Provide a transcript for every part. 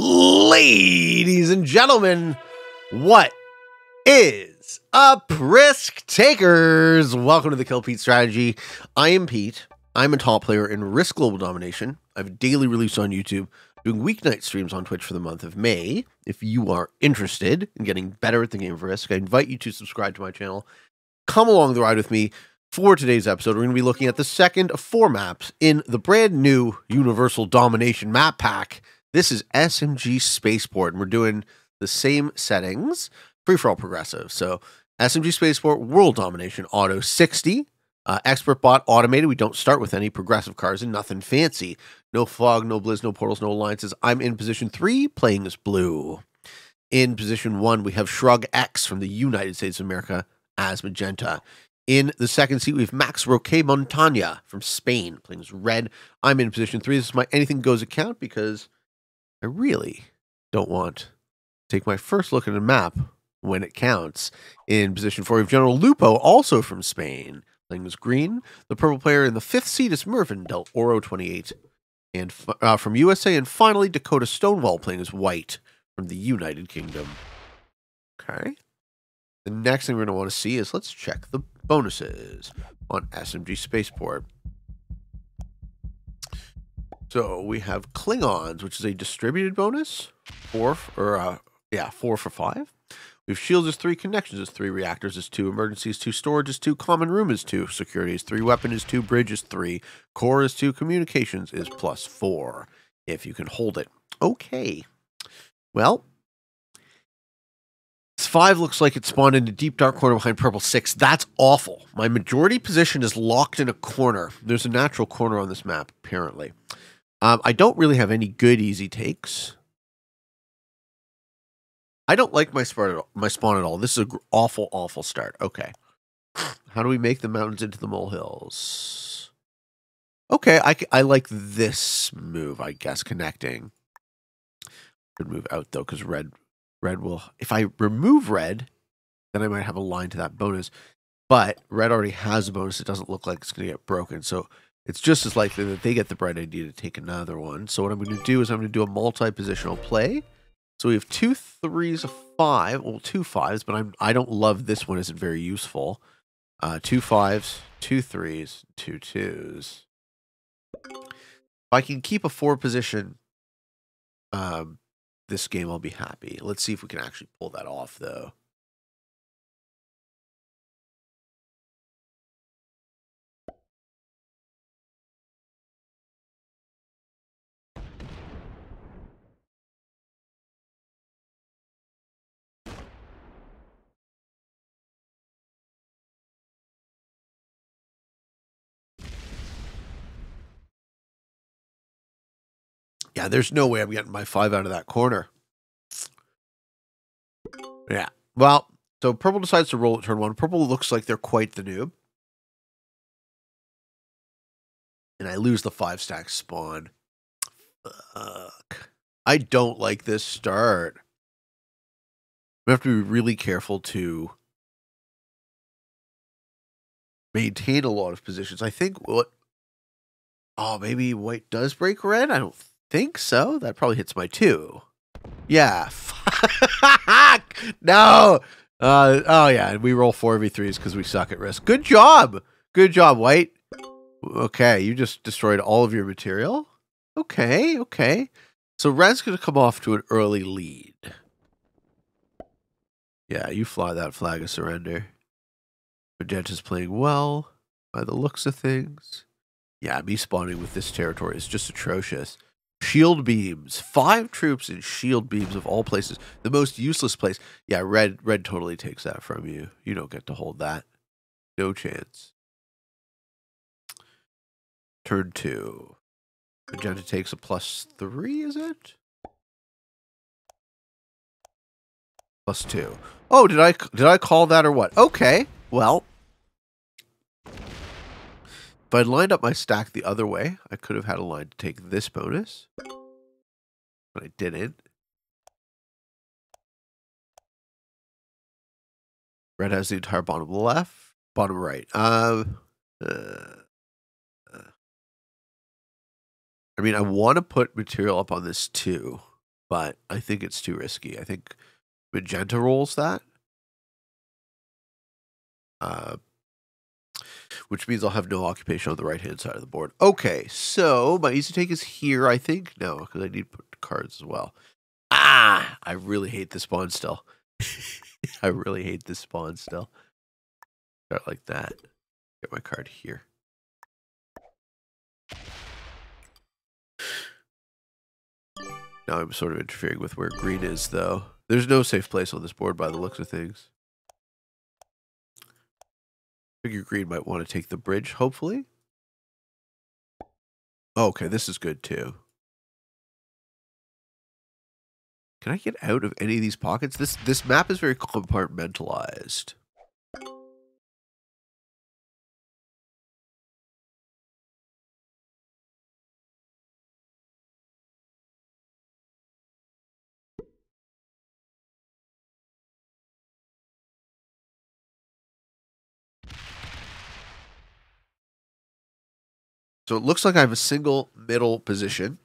Ladies and gentlemen, what is up, risk takers? Welcome to the Kill Pete strategy. I am Pete. I'm a top player in Risk Global Domination. I have daily release on YouTube, doing weeknight streams on Twitch for the month of May. If you are interested in getting better at the game of Risk, I invite you to subscribe to my channel. Come along the ride with me. For today's episode, we're going to be looking at the second of four maps in the brand new Universal Domination map pack this is SMG Spaceport, and we're doing the same settings, free for all progressive. So SMG Spaceport, World Domination, Auto 60, uh, Expert Bot, Automated. We don't start with any progressive cards and nothing fancy. No fog, no blizz, no portals, no alliances. I'm in position three, playing as blue. In position one, we have Shrug X from the United States of America as magenta. In the second seat, we have Max Roque Montaña from Spain, playing as red. I'm in position three. This is my anything goes account because I really don't want to take my first look at a map when it counts. In position four, we have General Lupo, also from Spain, playing as green. The purple player in the fifth seat is Mervin Del Oro 28, and uh, from USA. And finally, Dakota Stonewall playing as white from the United Kingdom. Okay. The next thing we're going to want to see is let's check the bonuses on SMG Spaceport. So we have Klingons, which is a distributed bonus, four or uh, yeah, four for five. We have shields is three, connections is three, reactors is two, emergency is two, storage is two, common room is two, security is three, weapon is two, bridge is three, core is two, communications is plus four, if you can hold it. Okay. Well, five looks like it spawned in a deep dark corner behind purple six. That's awful. My majority position is locked in a corner. There's a natural corner on this map, apparently. Um, I don't really have any good easy takes. I don't like my spawn, my spawn at all. This is an awful, awful start. Okay. How do we make the mountains into the molehills? Okay, I, I like this move, I guess, connecting. Could move out, though, because red, red will... If I remove red, then I might have a line to that bonus. But red already has a bonus. It doesn't look like it's going to get broken. So it's just as likely that they get the bright idea to take another one. So what I'm going to do is I'm going to do a multi-positional play. So we have two threes, a five, well, two fives, but I'm I don't love this one. Isn't very useful. Uh, two fives, two threes, two twos. If I can keep a four position, um, this game I'll be happy. Let's see if we can actually pull that off, though. Yeah, there's no way I'm getting my five out of that corner. Yeah. Well, so purple decides to roll at turn one. Purple looks like they're quite the noob. And I lose the five stack spawn. Fuck. I don't like this start. We have to be really careful to maintain a lot of positions. I think what Oh, maybe white does break red? I don't think so. That probably hits my two. Yeah. no. Uh, oh, yeah. We roll 4v3s because we suck at risk. Good job. Good job, White. Okay. You just destroyed all of your material. Okay. Okay. So Red's going to come off to an early lead. Yeah, you fly that flag of surrender. Magenta's playing well by the looks of things. Yeah, me spawning with this territory is just atrocious. Shield beams. Five troops in shield beams of all places. The most useless place. Yeah, red red totally takes that from you. You don't get to hold that. No chance. Turn two. Magenta takes a plus three, is it? Plus two. Oh, did I did I call that or what? Okay. Well, if I'd lined up my stack the other way, I could have had a line to take this bonus. But I didn't. Red has the entire bottom left, bottom right. Um, uh, uh. I mean, I want to put material up on this too. but I think it's too risky. I think Magenta rolls that. Uh, which means I'll have no occupation on the right hand side of the board. Okay, so my easy take is here, I think. No, because I need to put cards as well. Ah, I really hate this spawn still. I really hate this spawn still. Start like that. Get my card here. Now I'm sort of interfering with where green is, though. There's no safe place on this board by the looks of things. Figure green might want to take the bridge, hopefully. Okay, this is good, too. Can I get out of any of these pockets? This this map is very compartmentalized. So it looks like I have a single middle position.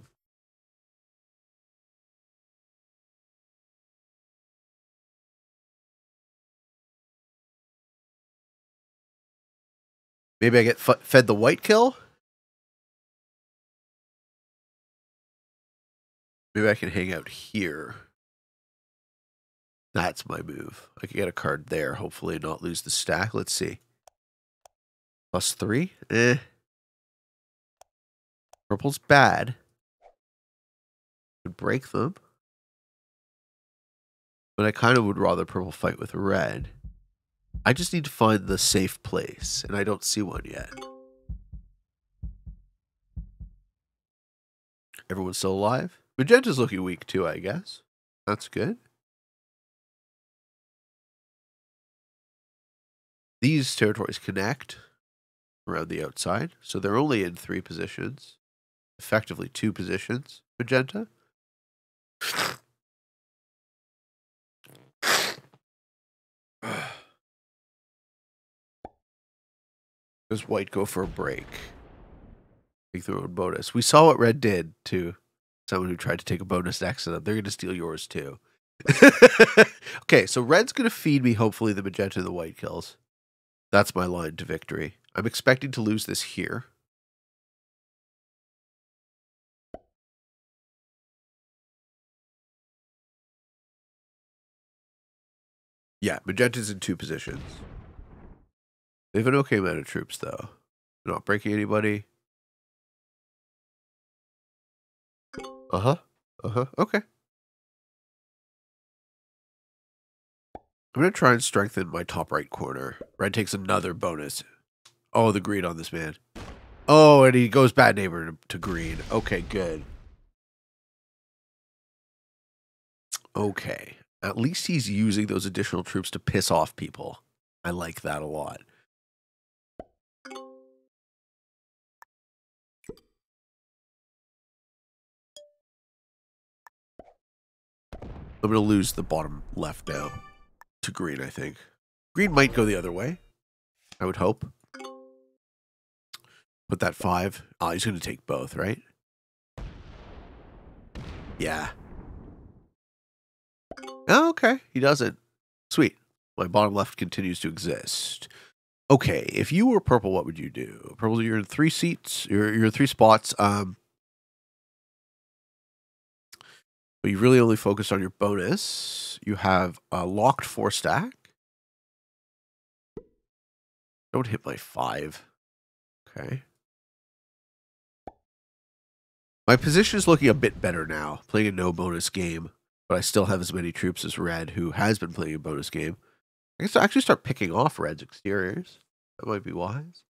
Maybe I get fed the white kill. Maybe I can hang out here. That's my move. I can get a card there, hopefully not lose the stack. Let's see. Plus three? Eh. Purple's bad. Could break them. But I kind of would rather purple fight with red. I just need to find the safe place, and I don't see one yet. Everyone's still alive? Magenta's looking weak too, I guess. That's good. These territories connect around the outside, so they're only in three positions effectively two positions, magenta. Does white go for a break? Take own bonus. We saw what red did to someone who tried to take a bonus next to them. They're going to steal yours too. okay, so red's going to feed me, hopefully, the magenta and the white kills. That's my line to victory. I'm expecting to lose this here. Yeah, Magenta's in two positions. They have an okay amount of troops, though. Not breaking anybody. Uh-huh. Uh-huh. Okay. I'm going to try and strengthen my top right corner. Red takes another bonus. Oh, the green on this man. Oh, and he goes bad neighbor to, to green. Okay, good. Okay. At least he's using those additional troops to piss off people. I like that a lot. I'm going to lose the bottom left now to green, I think. Green might go the other way. I would hope. Put that five. Oh, he's going to take both, right? Yeah. Oh, okay. He doesn't. Sweet. My bottom left continues to exist. Okay, if you were purple, what would you do? Purple, you're in three seats. You're you're in three spots. Um, but you really only focus on your bonus. You have a locked four stack. Don't hit my five. Okay. My position is looking a bit better now. Playing a no bonus game but I still have as many troops as Red, who has been playing a bonus game. I guess I'll actually start picking off Red's exteriors. That might be wise.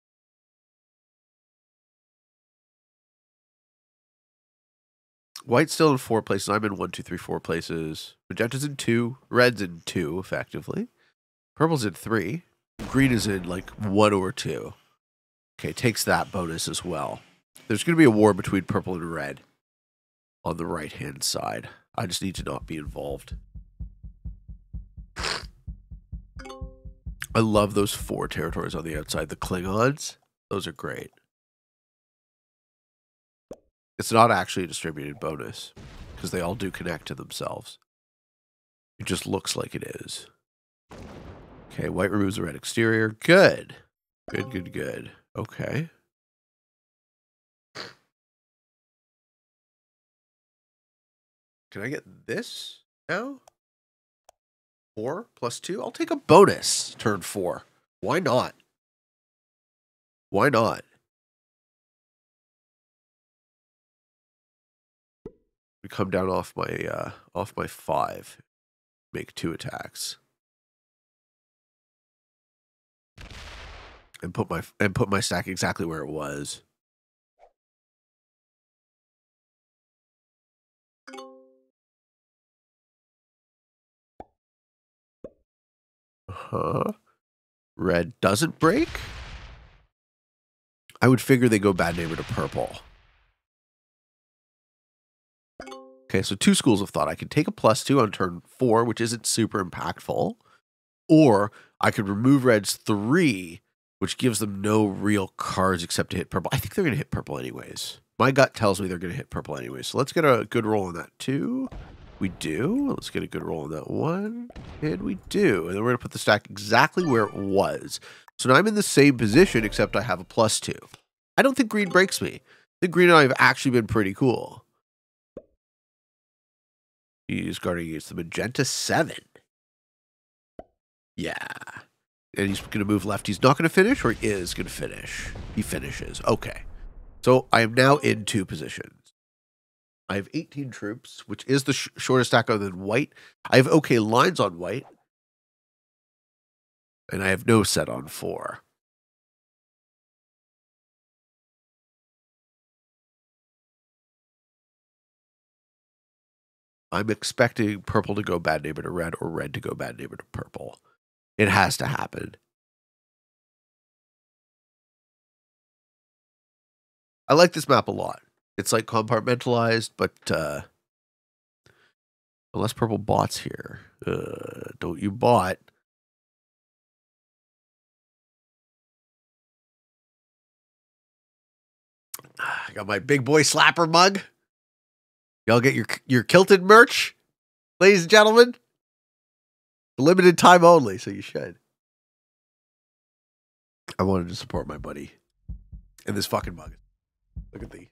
White's still in four places. I'm in one, two, three, four places. Magenta's in two. Red's in two, effectively. Purple's in three. Green is in like one or two. Okay, takes that bonus as well. There's going to be a war between purple and red on the right hand side. I just need to not be involved. I love those four territories on the outside. The Klingons, those are great. It's not actually a distributed bonus because they all do connect to themselves. It just looks like it is. Okay, white removes the red exterior. Good. Good, good, good. Okay. Can I get this now? Four plus two? I'll take a bonus turn four. Why not? Why not? We come down off my uh off my five. Make two attacks. And put my and put my stack exactly where it was. Huh. Red doesn't break? I would figure they go bad neighbor to purple. Okay, so two schools of thought. I could take a plus two on turn four, which isn't super impactful, or I could remove red's three, which gives them no real cards except to hit purple. I think they're going to hit purple anyways. My gut tells me they're going to hit purple anyways. So let's get a good roll on that too. We do. Let's get a good roll on that one. And we do. And then we're going to put the stack exactly where it was. So now I'm in the same position, except I have a plus two. I don't think green breaks me. I think green and I have actually been pretty cool. He's guarding against the magenta seven. Yeah. And he's going to move left. He's not going to finish, or he is going to finish? He finishes. Okay. So I am now in two positions. I have 18 troops, which is the sh shortest stack other than white. I have okay lines on white. And I have no set on four. I'm expecting purple to go bad neighbor to red or red to go bad neighbor to purple. It has to happen. I like this map a lot. It's like compartmentalized, but uh, unless purple bots here, uh, don't you bot? I got my big boy slapper mug. Y'all get your your kilted merch, ladies and gentlemen. Limited time only, so you should. I wanted to support my buddy. And this fucking mug. Look at the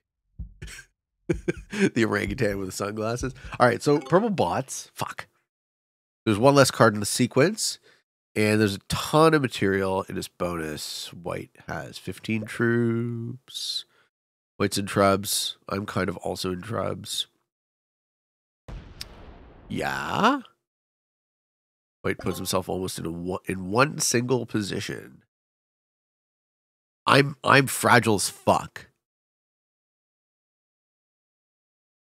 the orangutan with the sunglasses. All right, so purple bots. Fuck. There's one less card in the sequence, and there's a ton of material in this bonus. White has 15 troops. White's in trubs. I'm kind of also in trubs. Yeah. White puts himself almost in a one, in one single position. I'm I'm fragile as fuck.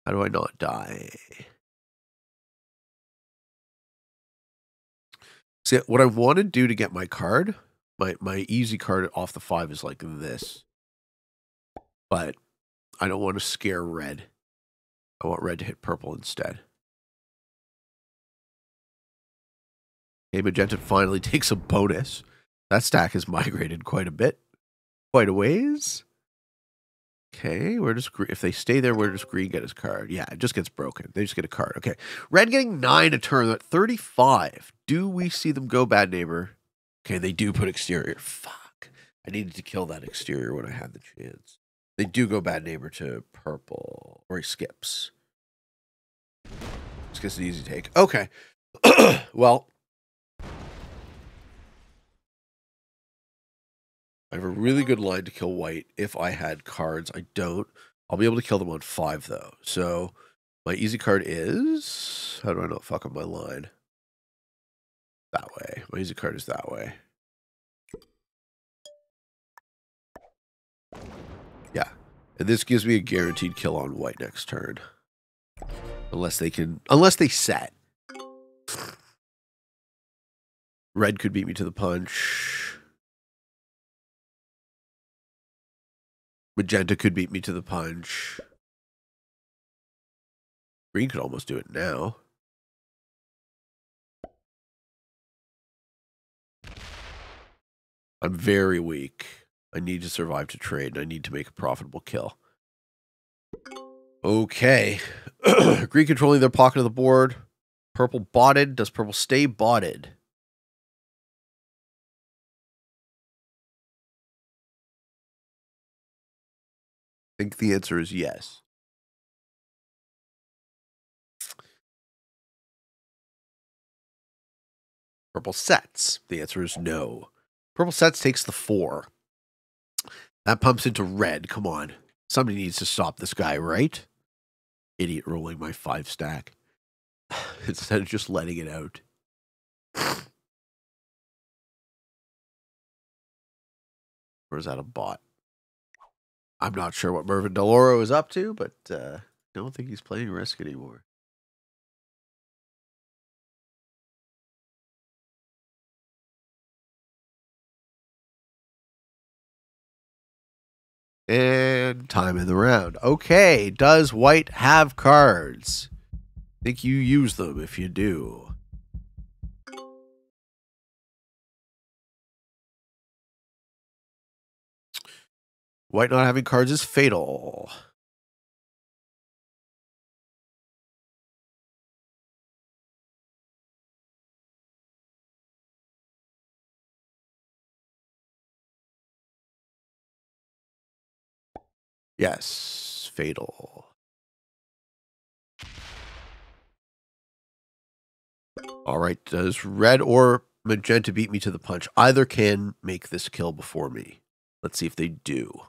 How do I not die? See, what I want to do to get my card, my, my easy card off the five is like this. But I don't want to scare red. I want red to hit purple instead. Okay, magenta finally takes a bonus. That stack has migrated quite a bit, quite a ways. Okay, where does green, if they stay there, where does green get his card? Yeah, it just gets broken. They just get a card. Okay, red getting nine a turn at 35. Do we see them go bad neighbor? Okay, they do put exterior. Fuck. I needed to kill that exterior when I had the chance. They do go bad neighbor to purple, or he skips. This gets an easy take. Okay. well, I have a really good line to kill white if I had cards. I don't. I'll be able to kill them on five, though. So my easy card is... How do I not fuck up my line? That way. My easy card is that way. Yeah. And this gives me a guaranteed kill on white next turn. Unless they can... Unless they set. Red could beat me to the punch. Magenta could beat me to the punch. Green could almost do it now. I'm very weak. I need to survive to trade, and I need to make a profitable kill. Okay. Green controlling their pocket of the board. Purple botted. Does purple stay botted? Think the answer is yes. Purple sets. The answer is no. Purple sets takes the four. That pumps into red. Come on. Somebody needs to stop this guy, right? Idiot rolling my five stack. Instead of just letting it out. Or is that a bot? I'm not sure what Mervyn Deloro is up to, but uh, I don't think he's playing Risk anymore. And time in the round. Okay, does white have cards? I Think you use them if you do. White not having cards is fatal. Yes, fatal. All right, does red or magenta beat me to the punch? Either can make this kill before me. Let's see if they do.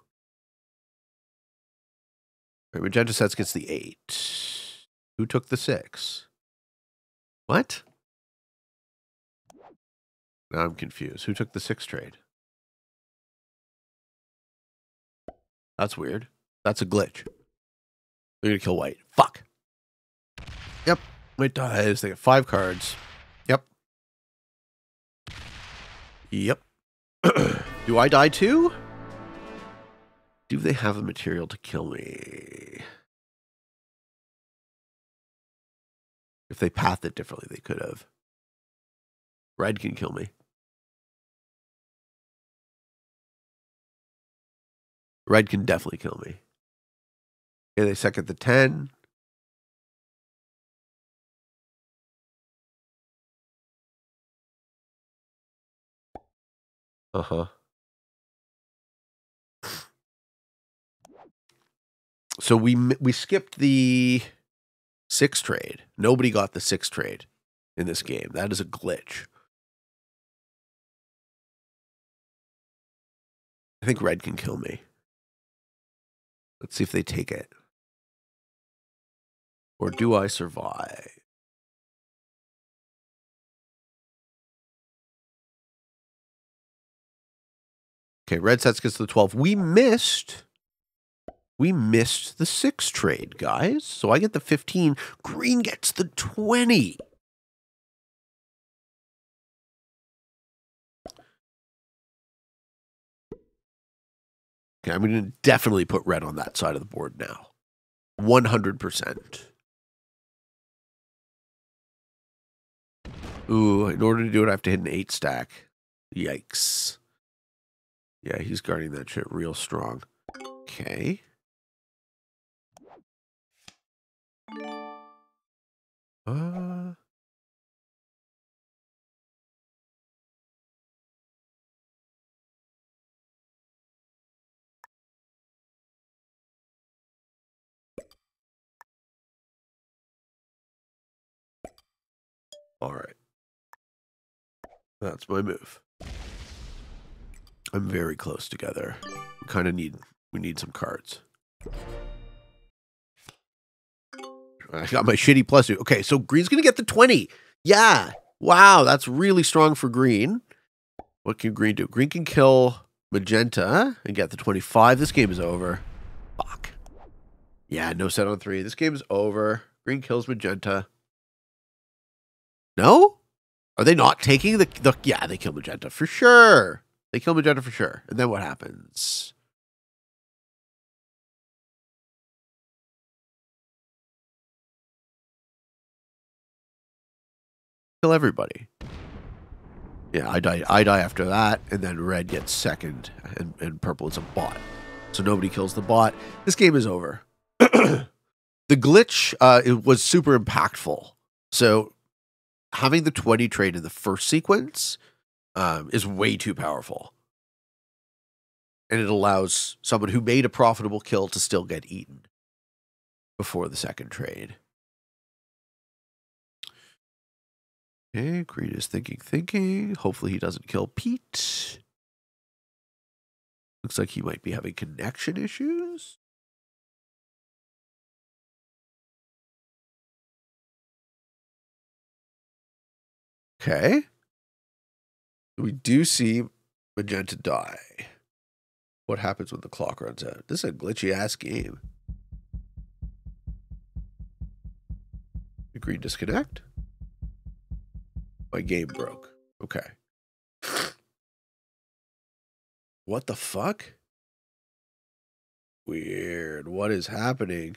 Right, magenta sets gets the eight. Who took the six? What? Now I'm confused. Who took the six trade? That's weird. That's a glitch. They're gonna kill white. Fuck. Yep. White dies. They get five cards. Yep. Yep. Do I die too? Do they have the material to kill me? If they pathed it differently, they could have. Red can kill me. Red can definitely kill me. Okay, they second the 10. Uh huh. So we we skipped the six trade. Nobody got the six trade in this game. That is a glitch. I think red can kill me. Let's see if they take it. Or do I survive? Okay, red sets gets to the 12. We missed. We missed the six trade, guys. So I get the 15. Green gets the 20. Okay, I'm going to definitely put red on that side of the board now. 100%. Ooh, in order to do it, I have to hit an eight stack. Yikes. Yeah, he's guarding that shit real strong. Okay. Uh... All right. That's my move. I'm very close together. We kind of need we need some cards. I got my shitty plus two. Okay, so green's gonna get the 20. Yeah. Wow, that's really strong for green. What can green do? Green can kill magenta and get the 25. This game is over. Fuck. Yeah, no set on three. This game is over. Green kills magenta. No? Are they not taking the, the yeah, they kill Magenta for sure. They kill Magenta for sure. And then what happens? Kill everybody. Yeah, I die I die after that, and then red gets second, and, and purple is a bot. So nobody kills the bot. This game is over. the glitch uh, it was super impactful. So having the 20 trade in the first sequence um, is way too powerful. And it allows someone who made a profitable kill to still get eaten before the second trade. Okay, is thinking, thinking. Hopefully he doesn't kill Pete. Looks like he might be having connection issues. Okay. We do see Magenta die. What happens when the clock runs out? This is a glitchy ass game. Green disconnect. My game broke. Okay. What the fuck? Weird. What is happening?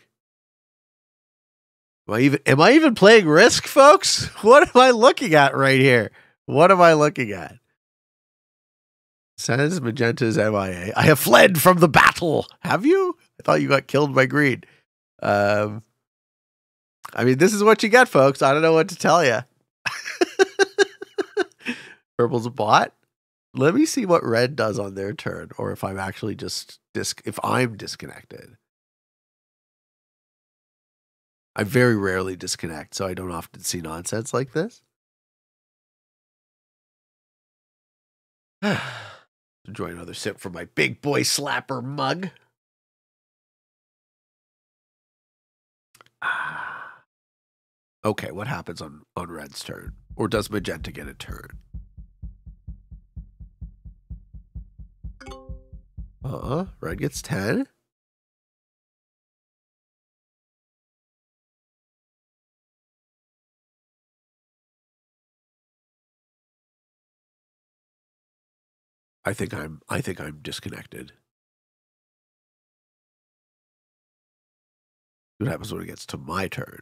Am I even am I even playing Risk, folks? What am I looking at right here? What am I looking at? Says Magenta's MIA. I have fled from the battle. Have you? I thought you got killed by green. Um I mean, this is what you get, folks. I don't know what to tell you. Purple's a bot. Let me see what red does on their turn, or if I'm actually just dis- if I'm disconnected. I very rarely disconnect, so I don't often see nonsense like this. Enjoy another sip from my big boy slapper mug. Ah. Okay, what happens on on red's turn? Or does magenta get a turn? Uh-uh. Red gets 10. I think I'm I think I'm disconnected. What happens when it gets to my turn?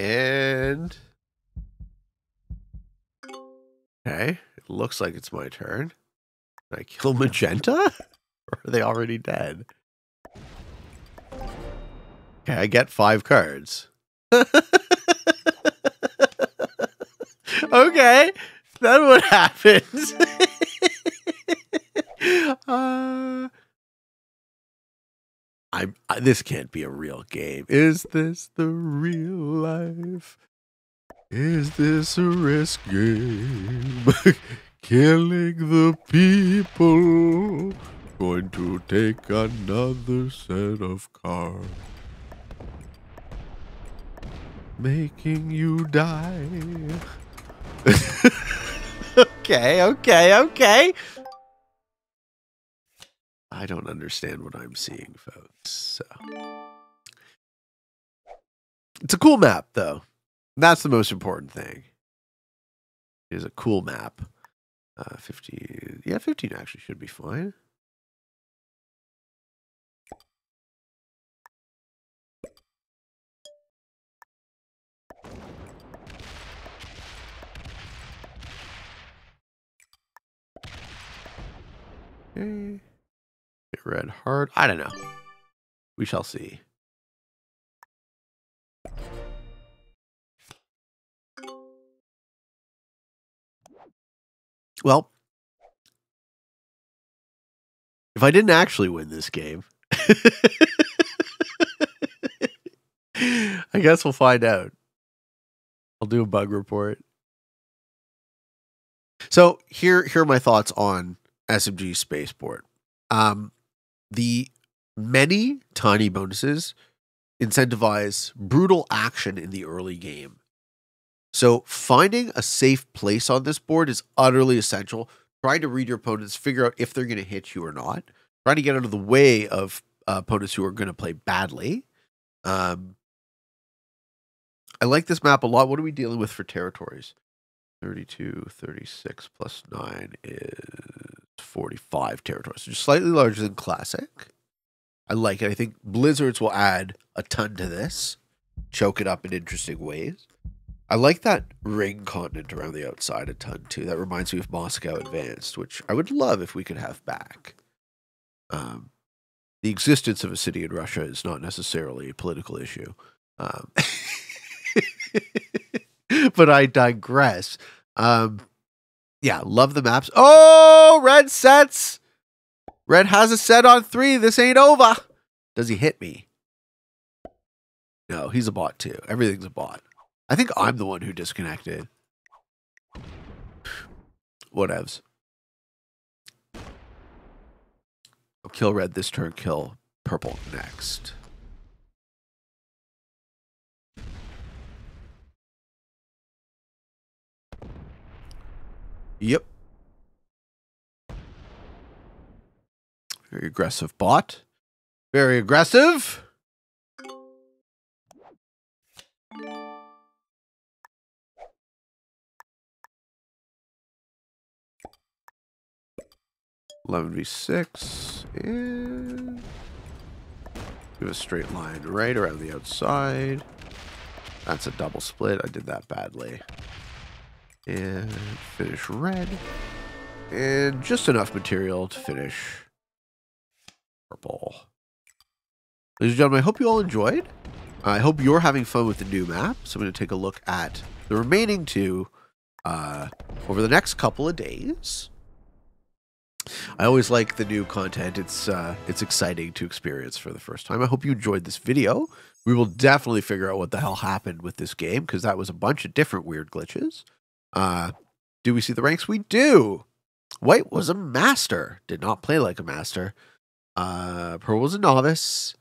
And okay, it looks like it's my turn. Can I kill Magenta? or are they already dead? Okay, I get five cards. okay, then what happens? uh, I'm I, this can't be a real game. Is this the real life? Is this a risk game? Killing the people. Going to take another set of cards. Making you die. okay, okay, okay. I don't understand what I'm seeing, folks. So it's a cool map, though. That's the most important thing. It is a cool map. Uh, 15. Yeah, 15 actually should be fine. Okay. Red hard. I don't know. We shall see. Well, if I didn't actually win this game, I guess we'll find out. I'll do a bug report. So here, here are my thoughts on SMG Spaceport. Um, the many tiny bonuses incentivize brutal action in the early game. So finding a safe place on this board is utterly essential. Trying to read your opponents, figure out if they're going to hit you or not. Trying to get out of the way of uh, opponents who are going to play badly. Um, I like this map a lot. What are we dealing with for territories? 32, 36 plus 9 is 45 territories. Just slightly larger than Classic. I like it. I think Blizzards will add a ton to this, choke it up in interesting ways. I like that ring continent around the outside a ton too. That reminds me of Moscow Advanced, which I would love if we could have back. Um, the existence of a city in Russia is not necessarily a political issue. Um, but I digress. Um, yeah, love the maps. Oh, red sets. Red has a set on three. This ain't over. Does he hit me? No, he's a bot too. Everything's a bot. I think I'm the one who disconnected. Whatevs. I'll kill red this turn, kill purple next. Yep. Very aggressive bot. Very aggressive. Eleven v six and do a straight line right around the outside. That's a double split. I did that badly. And finish red. And just enough material to finish purple. Ladies and gentlemen, I hope you all enjoyed. I hope you're having fun with the new map. So I'm going to take a look at the remaining two uh, over the next couple of days. I always like the new content. It's uh, it's exciting to experience for the first time. I hope you enjoyed this video. We will definitely figure out what the hell happened with this game because that was a bunch of different weird glitches. Uh, do we see the ranks? We do. White was a master. Did not play like a master. Uh, Pearl was a novice.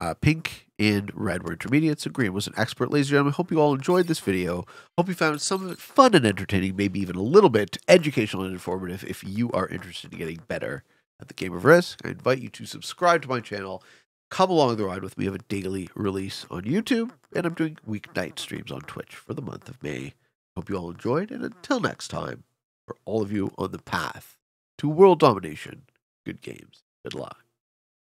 Uh, pink and red were intermediates, and green was an expert. Ladies and gentlemen, hope you all enjoyed this video. Hope you found some of it fun and entertaining, maybe even a little bit educational and informative. If you are interested in getting better at the game of Risk, I invite you to subscribe to my channel. Come along the ride with me. Have a daily release on YouTube, and I'm doing weeknight streams on Twitch for the month of May. Hope you all enjoyed, and until next time, for all of you on the path to world domination, good games. Good luck.